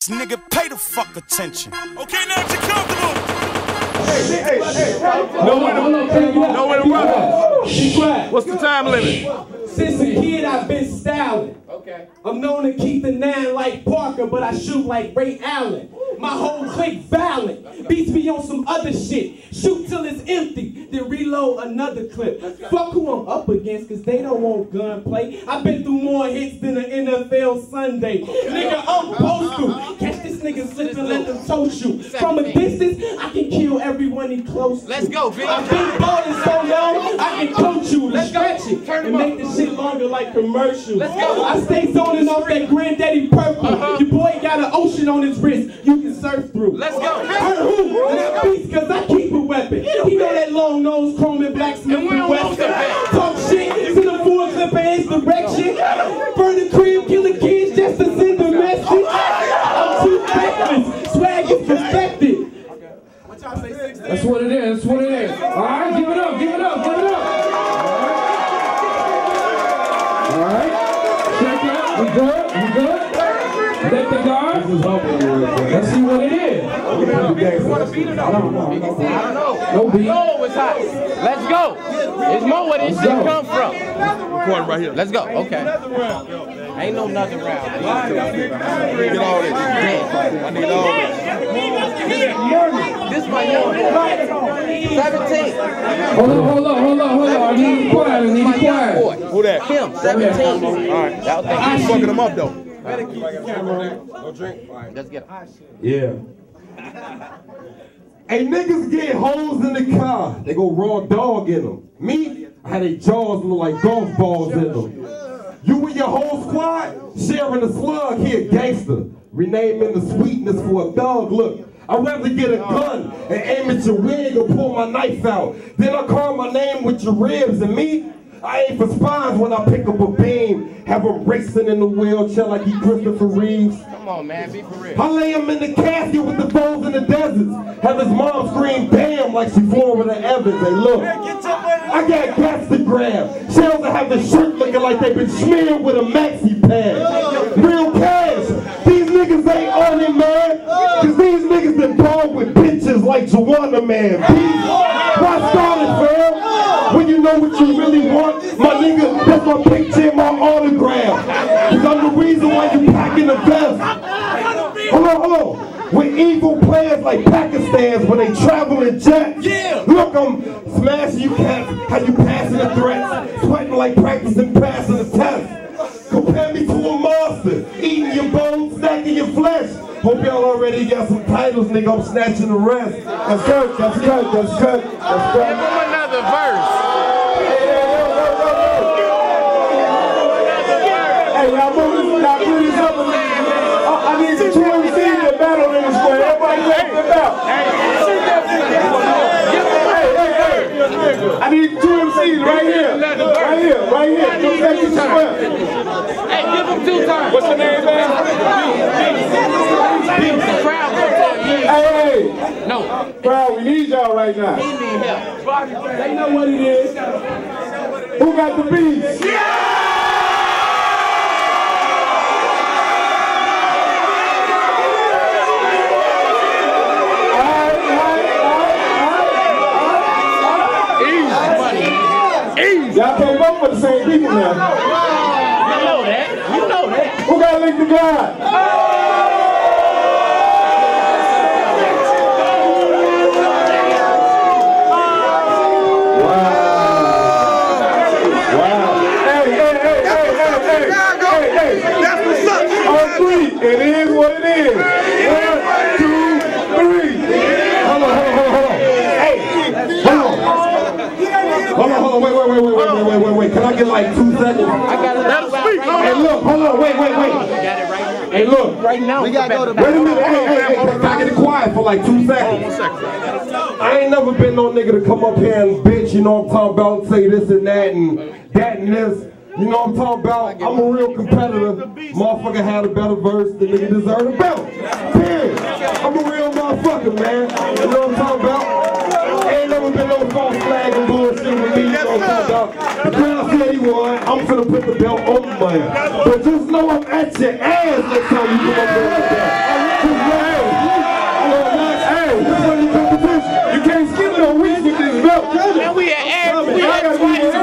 This nigga pay the fuck attention. Okay, now if you're comfortable. Nowhere to, nowhere to run. What's the time limit? Since a kid, I've been styling. Okay. I'm known to keep the nine like Parker, but I shoot like Ray Allen. My whole clique violent. Beats me on some other shit. Shoot till it's empty, then reload another clip. Fuck who I'm up against, cause they don't want gunplay. I've been through more hits than an NFL Sunday. Nigga, I'm postal. Catch this nigga slipping, let them toe shoot. From a distance, I can kill everyone in close. Let's go, Vic. I've been balling so long, I can coach you. Let's stretch it and make this shit longer like commercials. Let's go. I stay zoning off that granddaddy purple. Uh-huh. Your boy got an ocean on his wrist you can surf through. Let's go. Hurt who? Cause I keep a weapon. He know that long nose, chrome and blacksmith And we We good. We good. Let the guard. Let's see what it is. You want to beat it up? I don't know. No beat. No, it's hot. Let's go. It's more where this shit go. come from. Recording right here. Let's go. Okay. Ain't no nothing round. Get all this. I need all this. This my young boy. 17. Hold on, hold on, hold on, hold on. I need you quiet. I need My you young quiet. boy. Who that? Him, 17. All right. Y'all think I'm he's fucking them up though. Let's get him. Yeah. Hey, niggas get holes in the car. They go raw dog in them. Me, I had they jaws look like golf balls in them. You and your whole squad sharing a slug here, gangster. Renaming the sweetness for a thug look. I'd rather get a gun and aim at your wig or pull my knife out. Then I call my name with your ribs and me. I aim for spines when I pick up a beam. Have him racing in the wheelchair like he Christopher Reeves. Come on, man. Be for real. I lay him in the casket with the bones in the deserts. Have his mom scream damn like she Florida Evans. Hey, look. I got cats to grab. Shells that have the shirt looking like they've been smeared with a maxi pad. Real cash. These niggas ain't on it, man. Cause these niggas been born with bitches like Joanna, man. Peace. Why start it, fam? When you know what you really want, my nigga, that's my picture and my autograph. Cause I'm the reason why you packing the vest. Hold on, hold on. With evil players like Pakistan's when they travel in jets. Yeah. Look, I'm smashing you cats, how you passing the threats, sweating like practicing passing the test. Compare me to a monster, eating your bones, snacking your flesh. Hope y'all already got some titles, nigga. I'm snatching the rest. That's good, that's good, that's good, that's good. Give good. him another verse. Hey, y'all move, y'all move this up a little bit. I I need some two MCs to battle in this way. Everybody let them out. Hey, hey, hey. I need two MCs right here. Right here, right here. Two seconds square. Hey, give him two times. What's your name, man? Crowd gonna tell you. Hey. No, Crowd, we need y'all right now. he need help. They know what it is. Who got the beats? Y'all came up with the same people now. You know that. You know Who to God? Wow. Hey, hey, hey, hey, hey, hey. Hey. That's what's up. On three, it is what it is. One, two, three. Hold on, hold on, hold on. Hey, hold on. Hold on, hold on, wait, wait, wait, wait, wait, wait, wait, wait. Can I get like two seconds? I got it. Let. Hey, look, hold on, wait, wait, wait. Got it right now. Hey, look. Right now. We gotta go to Wait a minute, hey, hey, hey, can I get quiet for like two seconds? Oh, I ain't never been no nigga to come up here and bitch, you know what I'm talking about, say this and that and that and this. You know what I'm talking about? I'm a real competitor. Motherfucker had a better verse, the nigga deserved a belt. Period. belt. Oh but just know I'm at your ass next time you put my belt on the you can't skip no weeks with this belt. And we at average.